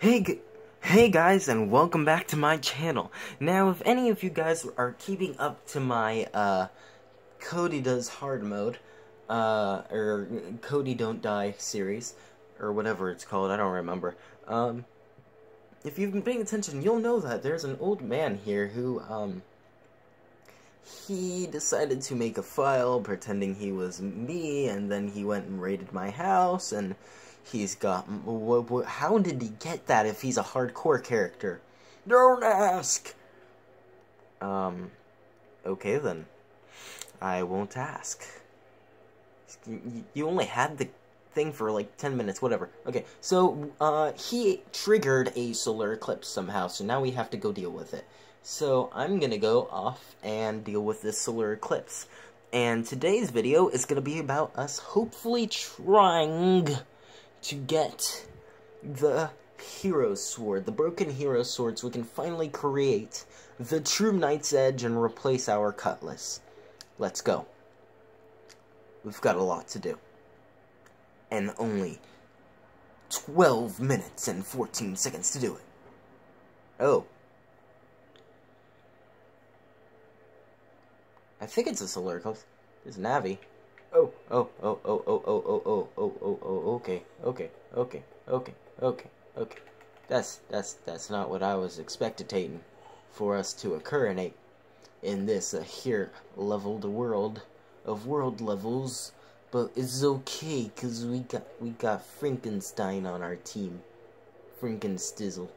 Hey, hey guys, and welcome back to my channel. Now, if any of you guys are keeping up to my, uh, Cody Does Hard Mode, uh, or Cody Don't Die series, or whatever it's called, I don't remember, um, if you've been paying attention, you'll know that there's an old man here who, um, he decided to make a file pretending he was me, and then he went and raided my house, and he's got. How did he get that if he's a hardcore character? Don't ask! Um, okay then. I won't ask. You only had the thing for like 10 minutes, whatever. Okay, so, uh, he triggered a solar eclipse somehow, so now we have to go deal with it. So I'm going to go off and deal with this solar eclipse. And today's video is going to be about us hopefully trying to get the hero sword, the broken hero sword, so we can finally create the true Night's Edge and replace our cutlass. Let's go. We've got a lot to do. And only 12 minutes and 14 seconds to do it. Oh, I think it's a eclipse. It's Navi. Oh, oh, oh, oh, oh, oh, oh, oh, oh, oh, oh, okay, okay, okay, okay, okay, okay. That's, that's, that's not what I was expectating for us to occur in, in this uh, here leveled world of world levels. But it's okay, cause we got, we got Frankenstein on our team. Frankenstizzle.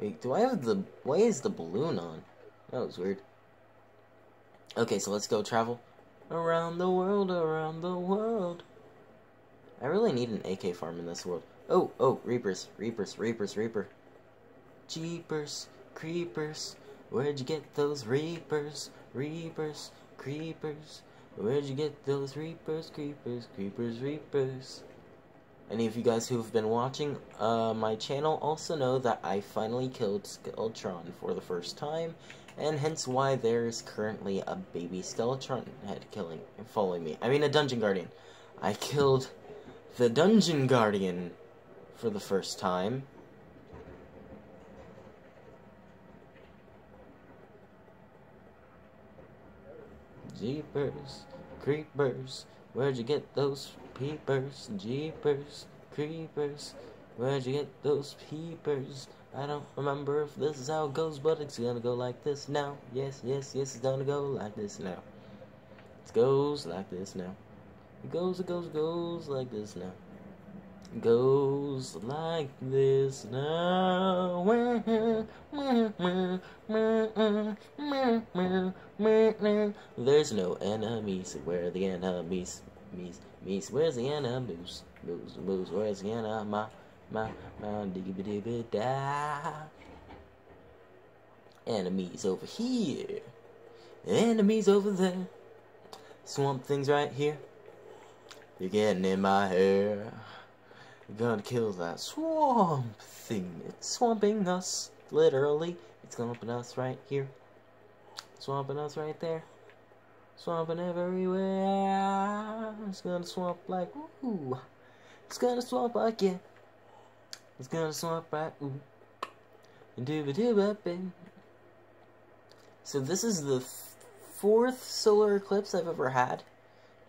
Wait, do I have the, why is the balloon on? That was weird. Okay, so let's go travel around the world, around the world. I really need an AK farm in this world. Oh, oh, Reapers, Reapers, Reapers, Reaper. Jeepers, Creepers, where'd you get those Reapers, Reapers, Creepers? Where'd you get those Reapers, Creepers, Creepers, Reapers? Any of you guys who've been watching uh, my channel also know that I finally killed Skeletron for the first time, and hence why there is currently a baby Skeletron head killing following me. I mean a Dungeon Guardian. I killed the Dungeon Guardian for the first time. Jeepers, creepers, where'd you get those peepers, jeepers, creepers. Where'd you get those peepers? I don't remember if this is how it goes, but it's gonna go like this now. Yes, yes, yes, it's gonna go like this now. It goes like this now. It goes, it goes, goes like this now. It goes like this now. There's no enemies. Where are the enemies? Me's, me's, where's the enemies? Moose, moose, where's the Anna? Ma, ma, diggy diggy da. Enemies over here. Enemies over there. Swamp things right here. You're getting in my hair. Gonna kill that swamp thing. It's swamping us. Literally. It's swamping us right here. Swamping us right there. Swamping everywhere. It's gonna swamp like ooh. It's gonna swamp like yeah. It's gonna swamp like ooh. Dooba dooba So this is the fourth solar eclipse I've ever had.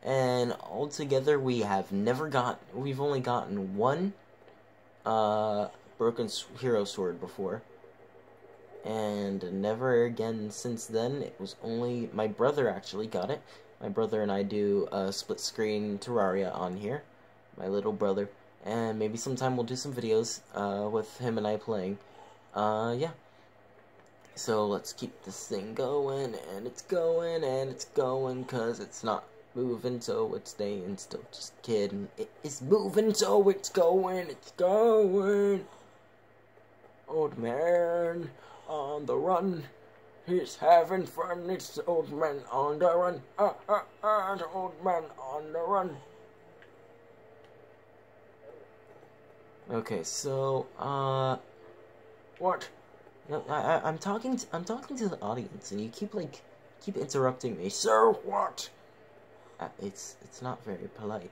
And altogether we have never got we've only gotten one uh broken hero sword before and never again since then. It was only my brother actually got it. My brother and I do a split screen Terraria on here, my little brother, and maybe sometime we'll do some videos uh, with him and I playing. Uh, yeah. So let's keep this thing going, and it's going, and it's going, cause it's not moving, so it's staying still. Just kidding. It is moving, so it's going, it's going. Old man on the run. He's having fun. It's old man on the run. Ah, ah, ah, the old man on the run. Okay, so, uh, what? No, I, I, I'm talking. To, I'm talking to the audience, and you keep like, keep interrupting me. So what? Uh, it's it's not very polite.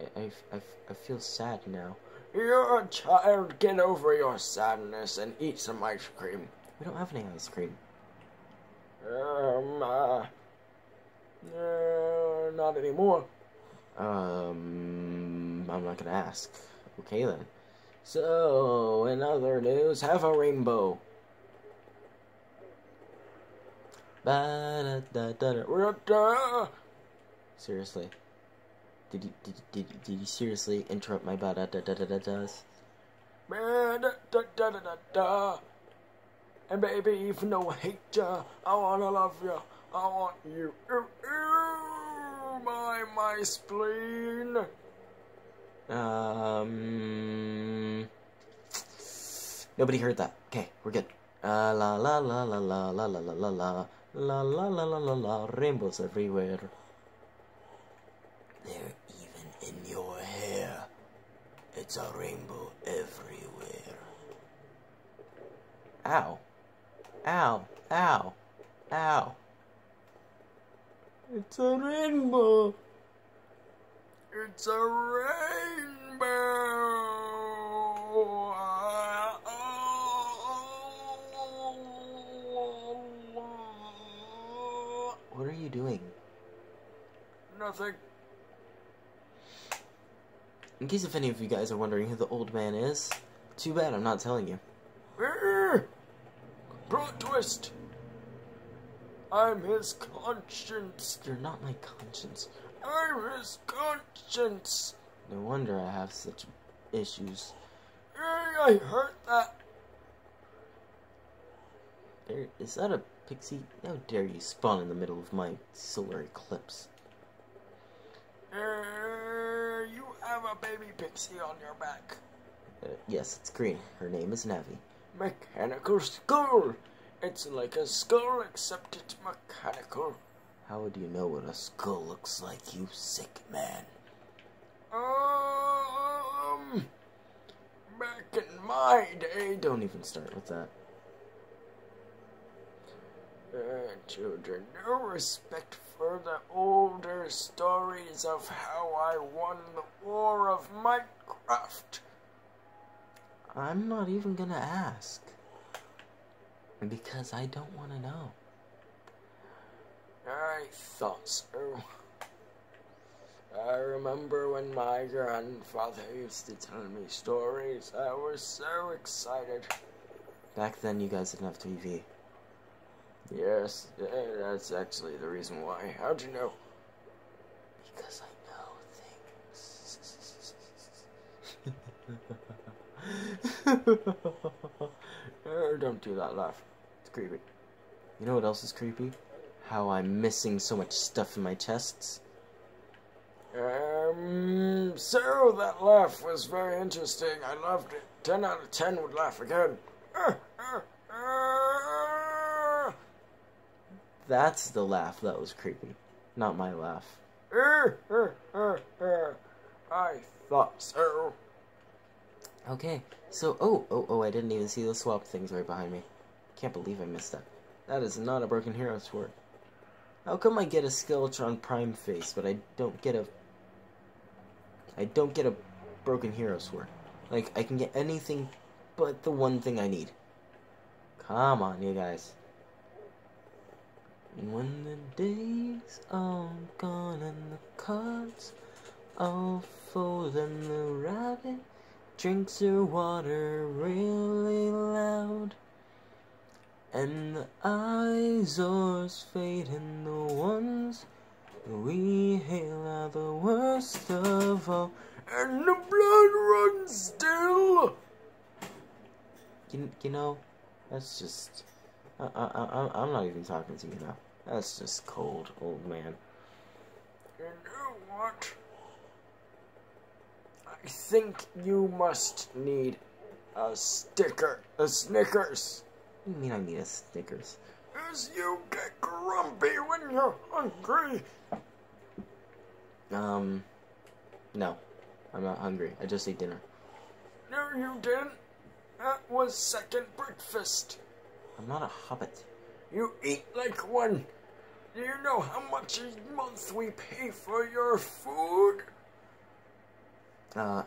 I, I, I, I feel sad now. You're a child. Get over your sadness and eat some ice cream. We don't have any ice cream. Um, uh, uh, not anymore. Um, I'm not gonna ask. Okay then. So, in other news, have a rainbow. Seriously. Did you did, did, did you seriously interrupt my ba da da da da da da's? Da da da da da. And baby, even though I hate ya, I wanna love ya. I want you. Ew, ew, my my spleen. Um. Nobody heard that. Okay, we're good. Uh, la la la la la la la la la la la la la la la la rainbows everywhere. They're even in your hair. It's a rainbow everywhere. Ow. Ow. Ow. Ow. It's a rainbow. It's a rainbow. What are you doing? Nothing. In case if any of you guys are wondering who the old man is, too bad I'm not telling you. Plot twist. I'm his conscience. You're not my conscience. I'm conscience. No wonder I have such issues. I heard that. There, is that a pixie? How dare you spawn in the middle of my solar eclipse? Eh, you have a baby pixie on your back. Uh, yes, it's green. Her name is Navi. Mechanical skull. It's like a skull except it's mechanical. How would you know what a skull looks like, you sick man? Um, back in my day, Don't even start with that. uh, children, no respect for the older stories of how I won the war of Minecraft. I'm not even gonna ask. Because I don't want to know. Thought so. I remember when my grandfather used to tell me stories. I was so excited. Back then, you guys didn't have TV. Yes, that's actually the reason why. How'd you know? Because I know things. Eh, don't do that laugh. It's creepy. You know what else is creepy? How I'm missing so much stuff in my chests. Um, so that laugh was very interesting. I loved it. 10 out of 10 would laugh again. That's the laugh that was creepy, not my laugh. I thought so. Okay, so oh oh oh, I didn't even see the swamp things right behind me. Can't believe I missed that. That is not a broken hero sword. How come I get a Skeletron Prime face, but I don't get a I don't get a broken hero sword? Like I can get anything but the one thing I need. Come on, you guys. When the days are gone and the cards are full and the rabbit drinks her water really loud and the eyes fade and the ones we hail are the worst of all And the blood runs still. you, you know that's just I, I, I, I'm not even talking to you now that's just cold old man You know what? I think you must need a sticker, a Snickers. What do you mean I need a Snickers As you get grumpy when you're hungry. um no I'm not hungry I just ate dinner No, you didn't. That was second breakfast. I'm not a hobbit You eat like one. Do you know how much a month we pay for your food? uh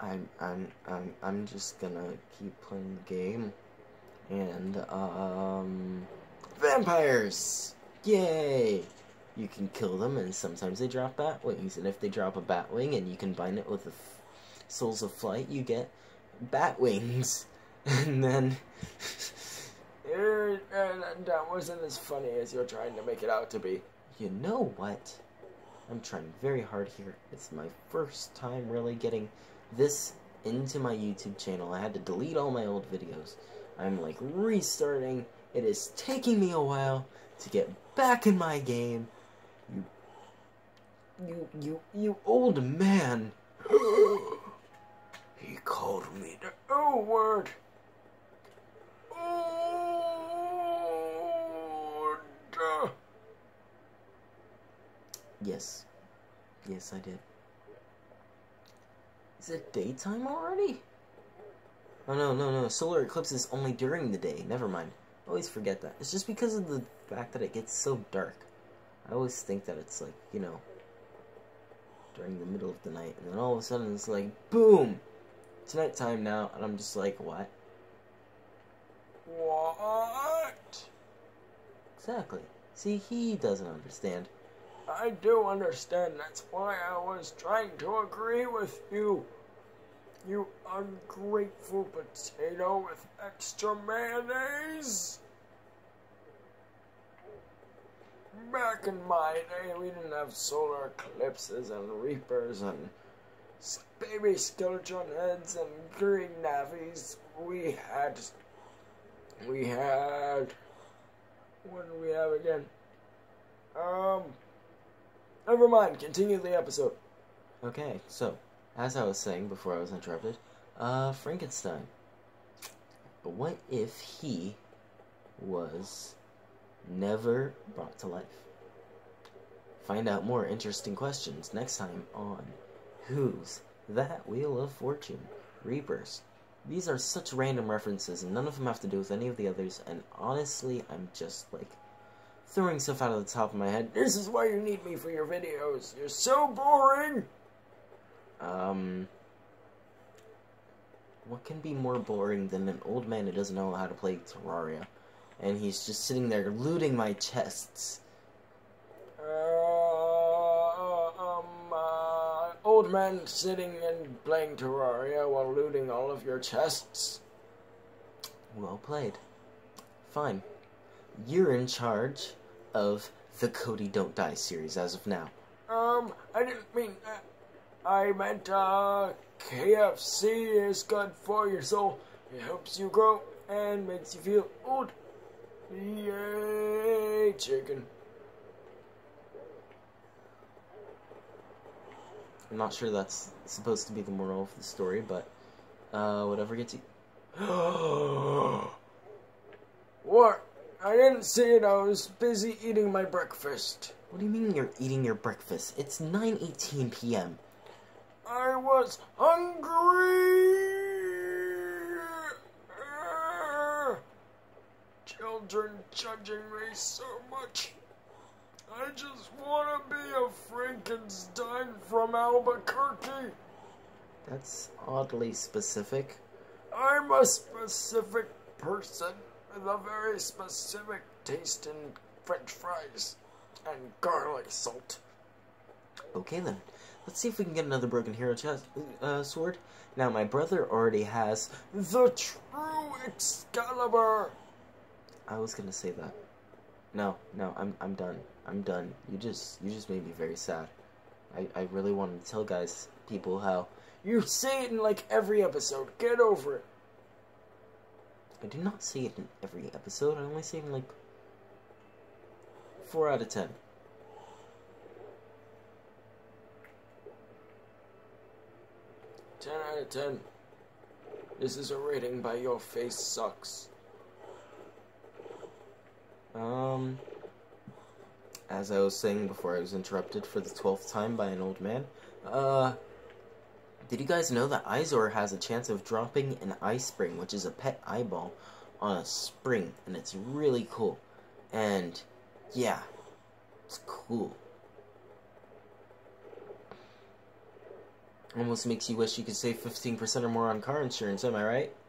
I'm I'm I'm I'm just gonna keep playing the game, and um, vampires, yay! You can kill them, and sometimes they drop bat wings. And if they drop a bat wing, and you combine it with the souls of flight, you get bat wings. and then Eh, eh, that wasn't as funny as you're trying to make it out to be. you know what? I'm trying very hard here. It's my first time really getting this into my YouTube channel. I had to delete all my old videos. I'm like restarting. It is taking me a while to get back in my game. You, you, you, you old man. He called me the O word. Yes. Yes, I did. Is it daytime already? Oh, no, no, no. Solar eclipse is only during the day. Never mind. I always forget that. It's just because of the fact that it gets so dark. I always think that it's like, you know, during the middle of the night. And then all of a sudden it's like, boom! It's nighttime now. And I'm just like, what? What? Exactly. See, he doesn't understand. I do understand. That's why I was trying to agree with you. You ungrateful potato with extra mayonnaise. Back in my day, we didn't have solar eclipses and reapers and baby skeleton heads and green navies. We had. We had. What do we have again? Um. Never mind. Continue the episode. Okay, so, as I was saying before I was interrupted, uh, Frankenstein. What if he was never brought to life? Find out more interesting questions next time on Who's That Wheel of Fortune? Reapers. These are such random references, and none of them have to do with any of the others, and honestly, I'm just like throwing stuff out of the top of my head. This is why you need me for your videos. You're so boring. Um, what can be more boring than an old man who doesn't know how to play Terraria, and he's just sitting there looting my chests? Uh, um, uh, old man sitting and playing Terraria while looting all of your chests. Well played. Fine. You're in charge of the Cody Don't Die series as of now. Um, I didn't mean that. I meant, uh, KFC is good for your soul. It helps you grow and makes you feel old. Yay, chicken. I'm not sure that's supposed to be the moral of the story, but uh, whatever gets you. What? I didn't see it. I was busy eating my breakfast. What do you mean you're eating your breakfast? It's 9:18 p.m. I was hungry. Children judging me so much. I just want to be a Frankenstein from Albuquerque. That's oddly specific. I'm a specific person with a very specific taste in french fries and garlic salt. Okay then, let's see if we can get another broken hero chest uh, sword. Now my brother already has. The true Excalibur. I was gonna say that. No, no, I'm I'm done. I'm done. You just you just made me very sad. I I really wanted to tell guys people how You say it in like every episode. Get over it. I do not say it in every episode. I only say it in like four out of ten. Ten out of ten. This is a rating by Your Face Sucks. Um, as I was saying before, I was interrupted for the twelfth time by an old man. Uh, did you guys know that Eyezor has a chance of dropping an eye spring, which is a pet eyeball, on a spring, and it's really cool. And yeah, it's cool. Almost makes you wish you could save 15% or more on car insurance, am I right?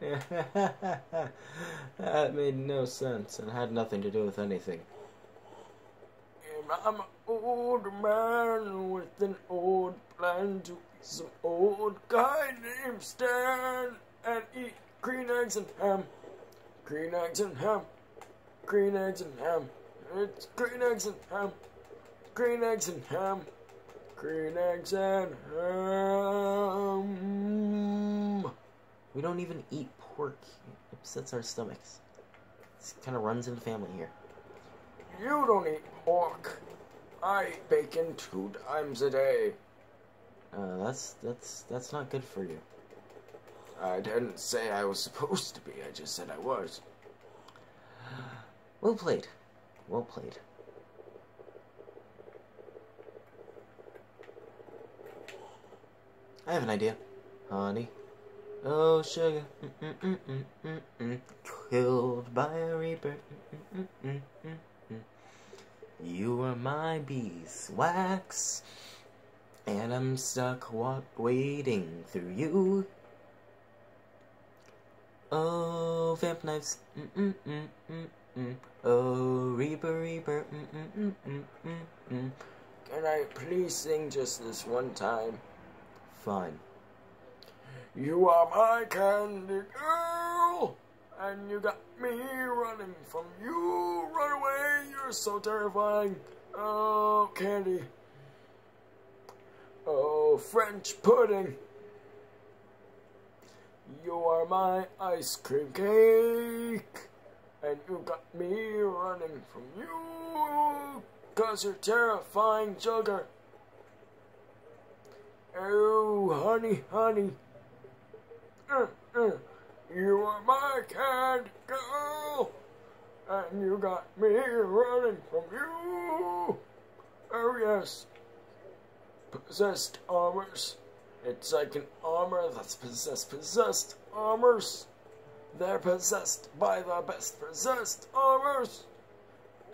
that made no sense and had nothing to do with anything. I'm an old man with an old plan to some old guy named Stan and eat green eggs and ham. Green eggs and ham. Green eggs and ham. It's green eggs and ham. Green eggs and ham. Green eggs and ham. We don't even eat pork. It upsets our stomachs. It kind of runs in the family here. You don't eat pork. I eat bacon two times a day. Uh, that's that's that's not good for you. I didn't say I was supposed to be, I just said I was. Well played. Well played. I have an idea. Honey. Oh, sugar. Mm-mm-mm-mm-mm. Killed by a reaper. You are my beeswax. And I'm stuck wa- waiting through you. Oh, vamp knives. Oh, reaper, reaper. Can I please sing just this one time? Fine. You are my candy girl, and you got me running from you. Run away, you're so terrifying. Oh, candy. Oh, French pudding. You are my ice cream cake, and you got me running from you, cause you're terrifying sugar. Oh, honey, honey. Uh, uh, you are my candy girl, and you got me running from you. Oh, yes. Possessed armors. It's like an armor that's possessed, possessed armors. They're possessed by the best possessed armors.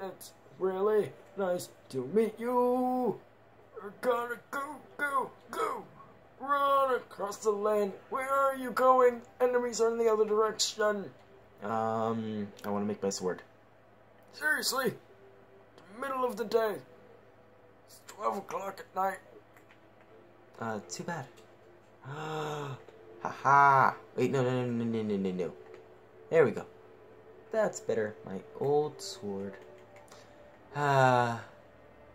It's really nice to meet you. We're gonna go, go, go. Run across the land. Where are you going? Enemies are in the other direction. Um, I want to make my sword. Seriously. The middle of the day. It's 12 o'clock at night. Uh, too bad. Ha ha! Wait, no, no, no, no, no, no, no. There we go. That's better. My old sword. Ah,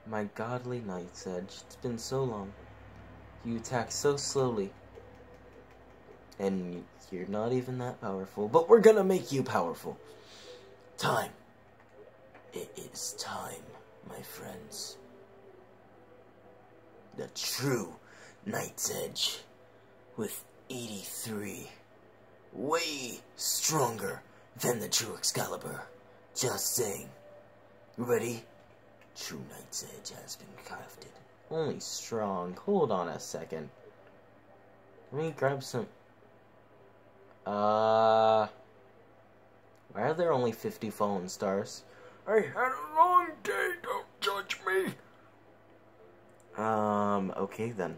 my godly night's edge. It's been so long. You attack so slowly. And you're not even that powerful. But we're gonna make you powerful. Time. It is time, my friends. The true Night's Edge with 83. Way stronger than the true Excalibur. Just saying. Ready? True Night's Edge has been crafted. Only strong. Hold on a second. Let me grab some. Uh. Why are there only 50 fallen stars? I had a long day, don't judge me. Um, okay then.